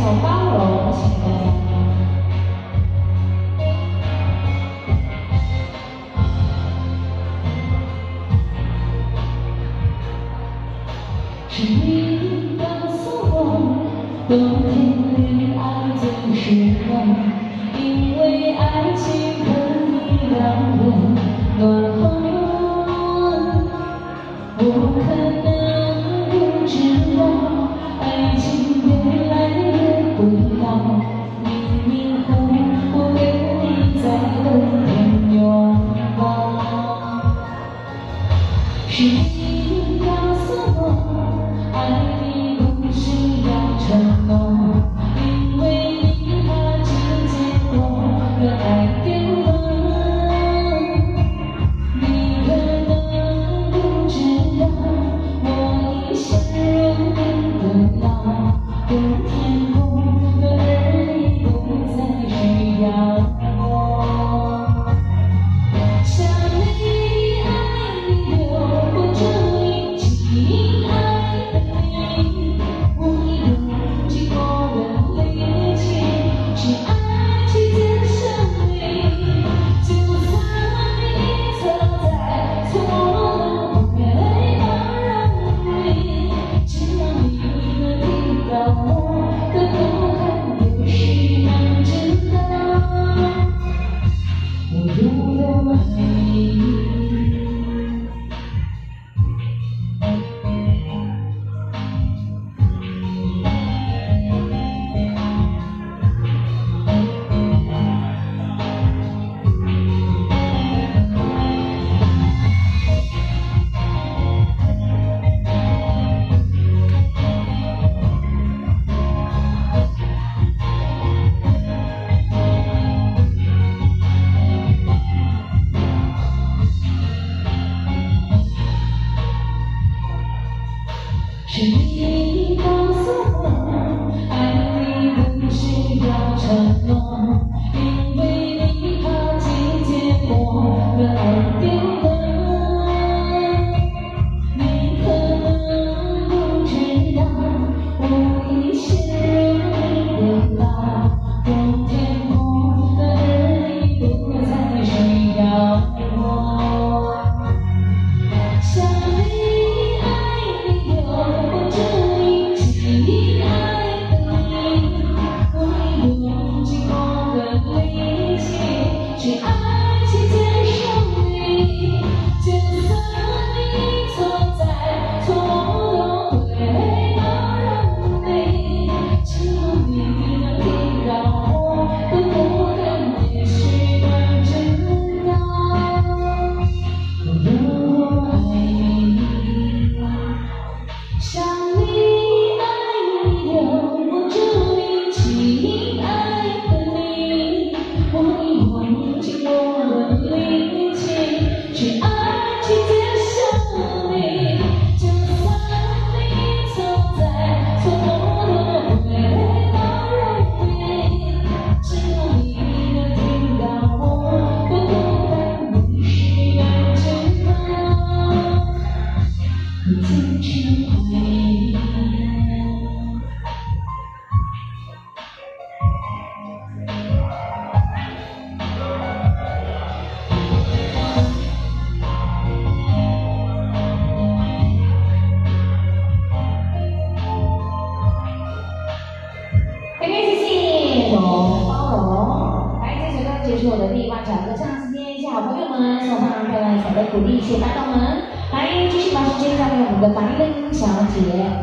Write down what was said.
小花我是你告诉我冬天恋爱最适合因为爱情可以让人暖和是你告诉我。谢谢谢谢，龙包龙，来，谢首歌结束我的第一万场歌唱，感谢一下好朋友们，送上漂亮小的鼓励，谢谢观众们。High English Master Kami membuka panila ini sama dia.